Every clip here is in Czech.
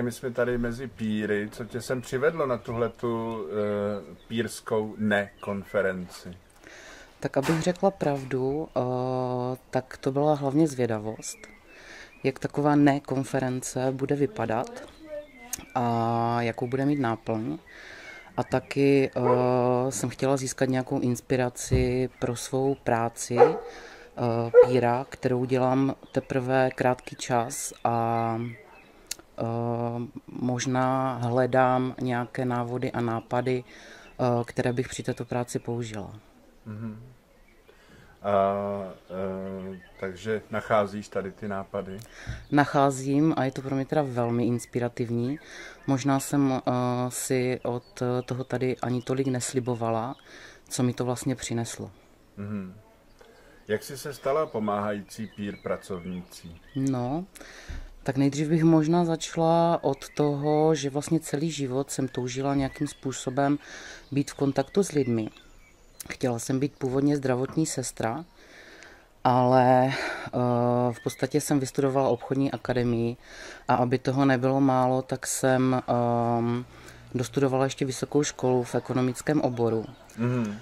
Marie, my jsme tady mezi píry. Co tě sem přivedlo na tuhle tu uh, pírskou nekonferenci? Tak abych řekla pravdu, uh, tak to byla hlavně zvědavost, jak taková nekonference bude vypadat a jakou bude mít náplň. A taky uh, jsem chtěla získat nějakou inspiraci pro svou práci uh, píra, kterou dělám teprve krátký čas a možná hledám nějaké návody a nápady, uh, které bych při této práci použila. Mm-hmm. A, e, takže nacházíš tady ty nápady? Nacházím a je to pro mě teda velmi inspirativní. Možná jsem uh, si od toho tady ani tolik neslibovala, co mi to vlastně přineslo. Mm-hmm. Jak jsi se stala pomáhající pír pracovnící? No, tak nejdřív bych možná začala od toho, že vlastně celý život jsem toužila nějakým způsobem být v kontaktu s lidmi. Chtěla jsem být původně zdravotní sestra, ale uh, v podstatě jsem vystudovala obchodní akademii a aby toho nebylo málo, tak jsem um, dostudovala ještě vysokou školu v ekonomickém oboru. Mm.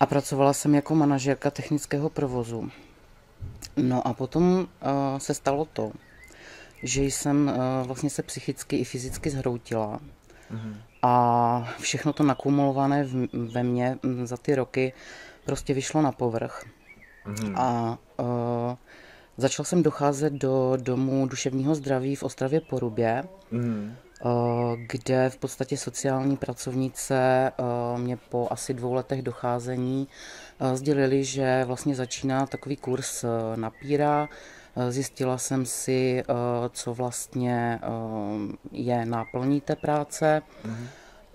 A pracovala jsem jako manažerka technického provozu. No a potom uh, se stalo to, že jsem uh, vlastně se psychicky i fyzicky zhroutila. Mm. A všechno to nakumulované ve mně za ty roky prostě vyšlo na povrch. Mm. A uh, začal jsem docházet do domu duševního zdraví v Ostravě Porubě, mm. uh, kde v podstatě sociální pracovnice uh, mě po asi dvou letech docházení uh, sdělili, že vlastně začíná takový kurz uh, na píra, Zjistila jsem si, co vlastně je náplní té práce mm-hmm.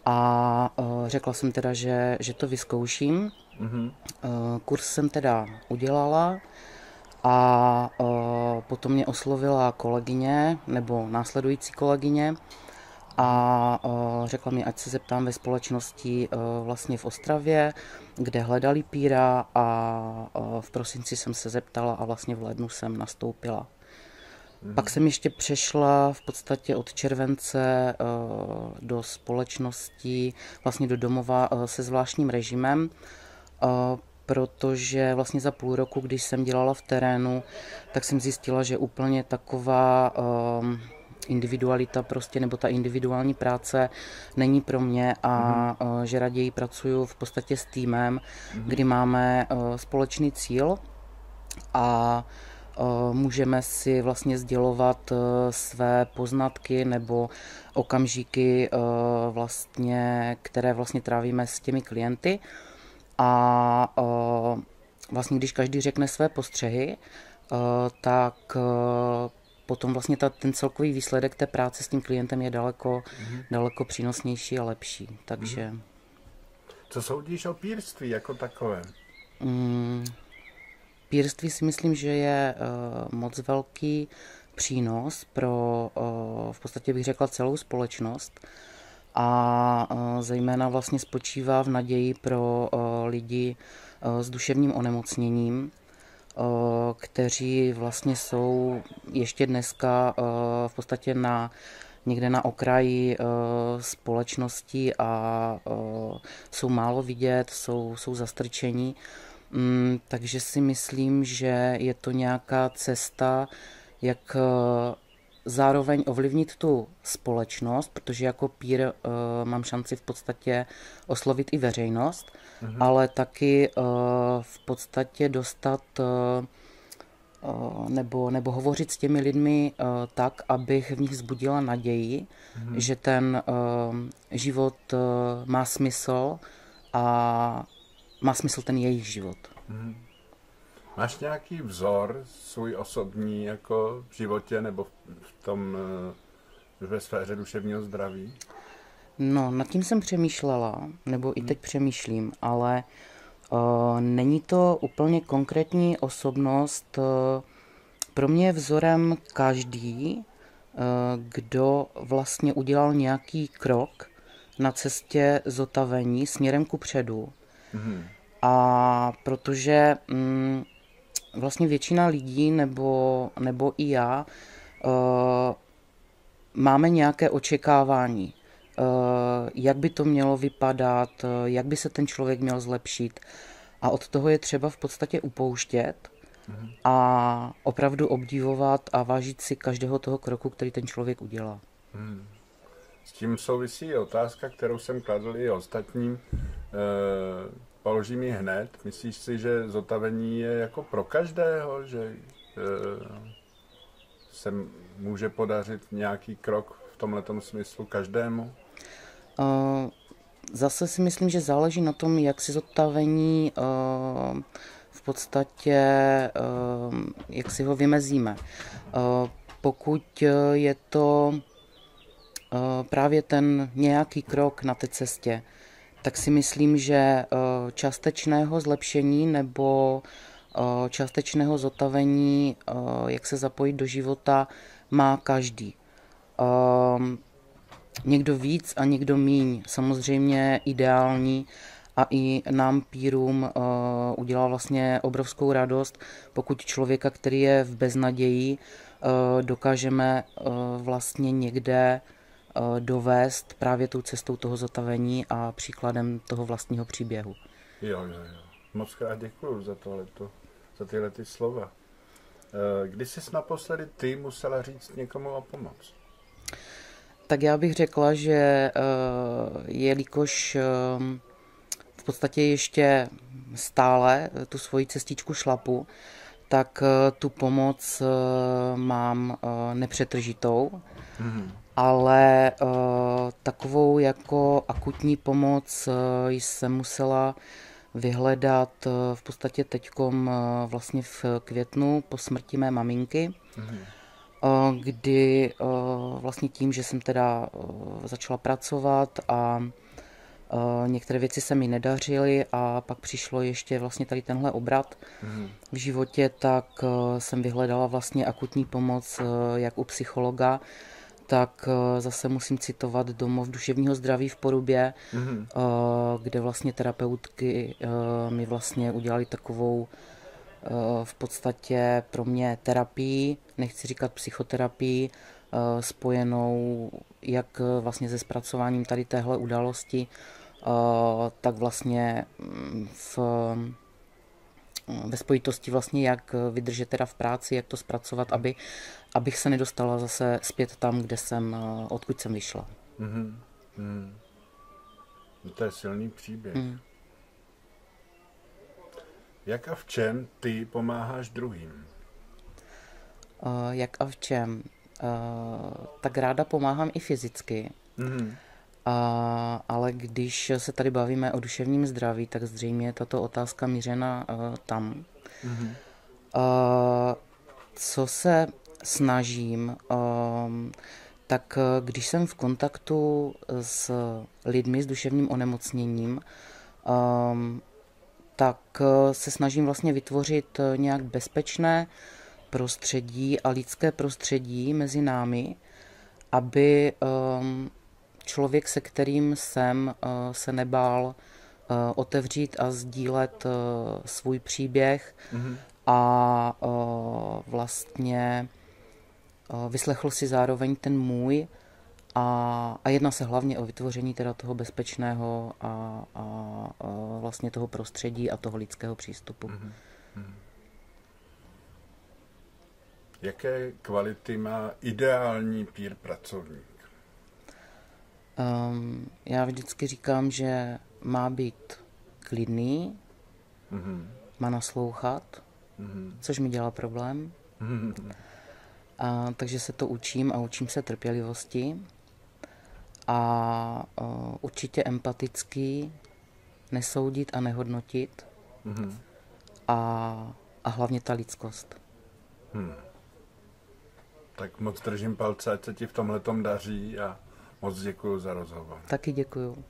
a řekla jsem teda, že, že to vyzkouším. Mm-hmm. Kurs jsem teda udělala a potom mě oslovila kolegyně nebo následující kolegyně a řekla mi, ať se zeptám ve společnosti vlastně v Ostravě, kde hledali píra a v prosinci jsem se zeptala a vlastně v lednu jsem nastoupila. Mm. Pak jsem ještě přešla v podstatě od července do společnosti, vlastně do domova se zvláštním režimem, protože vlastně za půl roku, když jsem dělala v terénu, tak jsem zjistila, že úplně taková individualita prostě, nebo ta individuální práce není pro mě a mm-hmm. že raději pracuju v podstatě s týmem, mm-hmm. kdy máme eh, společný cíl a eh, můžeme si vlastně sdělovat své poznatky nebo okamžiky vlastně, které vlastně trávíme s těmi klienty a vlastně když každý řekne své postřehy, tak potom vlastně ta, ten celkový výsledek té práce s tím klientem je daleko, mm-hmm. daleko přínosnější a lepší. Takže... Mm-hmm. Co soudíš o pírství jako takové? Mm, pírství si myslím, že je uh, moc velký přínos pro uh, v podstatě bych řekla celou společnost a uh, zejména vlastně spočívá v naději pro uh, lidi uh, s duševním onemocněním, kteří vlastně jsou ještě dneska v podstatě na někde na okraji společnosti a jsou málo vidět, jsou, jsou zastrčení. Mm, takže si myslím, že je to nějaká cesta, jak zároveň ovlivnit tu společnost, protože jako pír uh, mám šanci v podstatě oslovit i veřejnost, mm-hmm. ale taky uh, v podstatě dostat uh, nebo, nebo hovořit s těmi lidmi uh, tak, abych v nich vzbudila naději, mm-hmm. že ten uh, život uh, má smysl a má smysl ten jejich život. Mm-hmm. Máš nějaký vzor svůj osobní jako v životě nebo v tom eh, ve sféře duševního zdraví? No, nad tím jsem přemýšlela, nebo i hmm. teď přemýšlím, ale uh, není to úplně konkrétní osobnost. Uh, pro mě je vzorem každý, uh, kdo vlastně udělal nějaký krok na cestě zotavení směrem ku předu. Hmm. A protože mm, vlastně většina lidí nebo, nebo i já uh, máme nějaké očekávání, uh, jak by to mělo vypadat, uh, jak by se ten člověk měl zlepšit. A od toho je třeba v podstatě upouštět mm-hmm. a opravdu obdivovat a vážit si každého toho kroku, který ten člověk udělá. Mm. S tím souvisí otázka, kterou jsem kladl i ostatním. E, položím ji hned. Myslíš si, že zotavení je jako pro každého, že e, se může podařit nějaký krok v tomhle smyslu každému? Uh, zase si myslím, že záleží na tom, jak si zotavení uh, v podstatě, uh, jak si ho vymezíme. Uh, pokud je to právě ten nějaký krok na té cestě, tak si myslím, že částečného zlepšení nebo částečného zotavení, jak se zapojit do života, má každý. Někdo víc a někdo míň. Samozřejmě ideální a i nám pírům udělá vlastně obrovskou radost, pokud člověka, který je v beznaději, dokážeme vlastně někde dovést právě tou cestou toho zotavení a příkladem toho vlastního příběhu. Jo, jo, jo. Moc krát děkuji za tohleto, za tyhle ty slova. Eh, kdy jsi naposledy ty musela říct někomu o pomoc? Tak já bych řekla, že eh, jelikož eh, v podstatě ještě stále tu svoji cestičku šlapu, tak tu pomoc mám nepřetržitou, mm-hmm. Ale takovou jako akutní pomoc jsem musela vyhledat eh, v podstatě teďkom eh, vlastně v květnu po smrti mé maminky, mm-hmm. kdy vlastně tím, že jsem teda začala pracovat a některé věci se mi nedařily a pak přišlo ještě vlastně tady tenhle obrat mm-hmm. v životě, tak jsem vyhledala vlastně akutní pomoc jak u psychologa, tak eh, zase musím citovat Domov duševního zdraví v Porubě, mm-hmm. kde vlastně terapeutky eh, mi vlastně udělali takovou v podstatě pro mě terapii, nechci říkat psychoterapii, spojenou jak vlastně se zpracováním tady téhle události, tak vlastně mm, v ve spojitosti vlastně, jak vydržet teda v práci, jak to zpracovat, aby, abych se nedostala zase zpět tam, kde jsem, odkud jsem vyšla. Mm-hmm. Mm. No to je silný příběh. Mm. Jak a v čem ty pomáháš druhým? Uh, jak a v čem? Uh, tak ráda pomáhám i fyzicky. Mm-hmm. A, ale když se tady bavíme o duševním zdraví, tak zřejmě je tato otázka mířena uh, tam. Mm-hmm. Uh, co se snažím, um, tak když jsem v kontaktu s lidmi s duševním onemocněním, um, tak se snažím vlastně vytvořit nějak bezpečné prostředí a lidské prostředí mezi námi, aby um, člověk, se kterým jsem eh, se nebál eh, otevřít a sdílet eh, svůj příběh mm-hmm. a vlastně vyslechl si zároveň ten můj a, a jedná se hlavně o vytvoření teda toho bezpečného a, a, a vlastně toho prostředí a toho lidského přístupu. Mm-hmm. Jaké kvality má ideální pír pracovník? Um, já vždycky říkám, že má být klidný, mm-hmm. má naslouchat, mm-hmm. což mi dělá problém. Mm-hmm. A, takže se to učím a učím se trpělivosti. A uh, určitě empatický, nesoudit a nehodnotit. Mm-hmm. A, a hlavně ta lidskost. Hmm. Tak moc držím palce, ať se ti v tomhle daří a Moc děkuji za rozhovor. Taky děkuji.